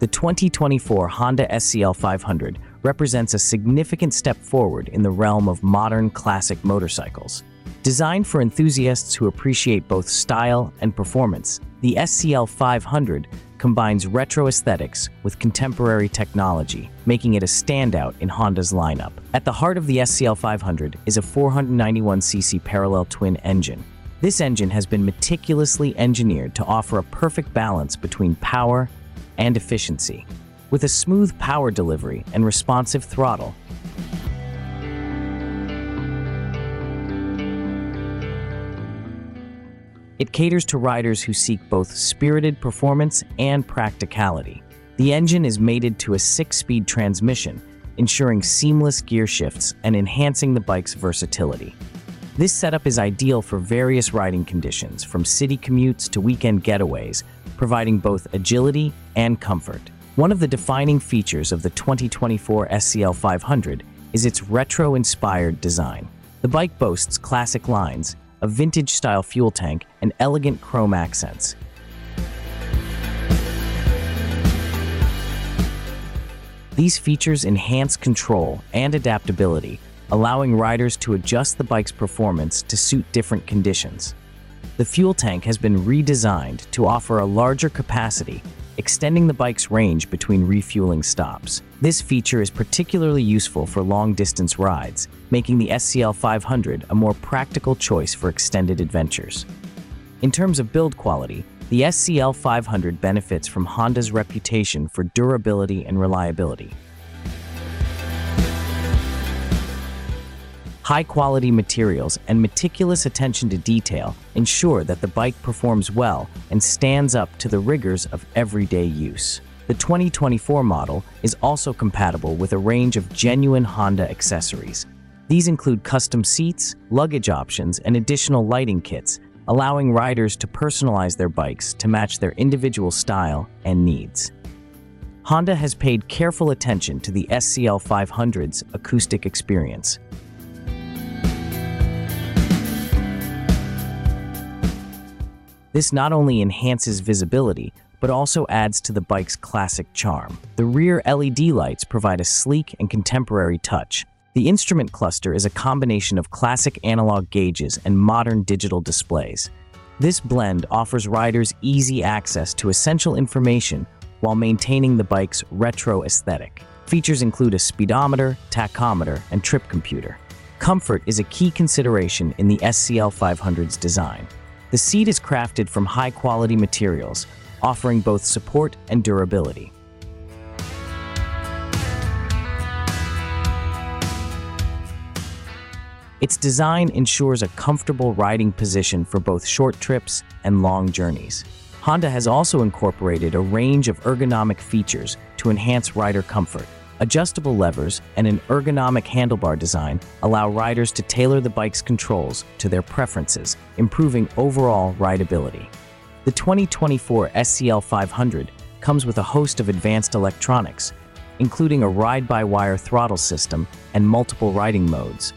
The 2024 Honda SCL 500 represents a significant step forward in the realm of modern classic motorcycles. Designed for enthusiasts who appreciate both style and performance, the SCL 500 combines retro aesthetics with contemporary technology, making it a standout in Honda's lineup. At the heart of the SCL 500 is a 491cc parallel twin engine. This engine has been meticulously engineered to offer a perfect balance between power and efficiency. With a smooth power delivery and responsive throttle, It caters to riders who seek both spirited performance and practicality. The engine is mated to a six-speed transmission, ensuring seamless gear shifts and enhancing the bike's versatility. This setup is ideal for various riding conditions, from city commutes to weekend getaways, providing both agility and comfort. One of the defining features of the 2024 SCL 500 is its retro-inspired design. The bike boasts classic lines, a vintage-style fuel tank, and elegant chrome accents. These features enhance control and adaptability, allowing riders to adjust the bike's performance to suit different conditions. The fuel tank has been redesigned to offer a larger capacity extending the bike's range between refueling stops. This feature is particularly useful for long-distance rides, making the SCL 500 a more practical choice for extended adventures. In terms of build quality, the SCL 500 benefits from Honda's reputation for durability and reliability. High-quality materials and meticulous attention to detail ensure that the bike performs well and stands up to the rigors of everyday use. The 2024 model is also compatible with a range of genuine Honda accessories. These include custom seats, luggage options, and additional lighting kits, allowing riders to personalize their bikes to match their individual style and needs. Honda has paid careful attention to the SCL 500's acoustic experience. This not only enhances visibility, but also adds to the bike's classic charm. The rear LED lights provide a sleek and contemporary touch. The instrument cluster is a combination of classic analog gauges and modern digital displays. This blend offers riders easy access to essential information while maintaining the bike's retro aesthetic. Features include a speedometer, tachometer, and trip computer. Comfort is a key consideration in the SCL 500's design. The seat is crafted from high-quality materials, offering both support and durability. Its design ensures a comfortable riding position for both short trips and long journeys. Honda has also incorporated a range of ergonomic features to enhance rider comfort. Adjustable levers and an ergonomic handlebar design allow riders to tailor the bike's controls to their preferences, improving overall rideability. The 2024 SCL 500 comes with a host of advanced electronics, including a ride-by-wire throttle system and multiple riding modes.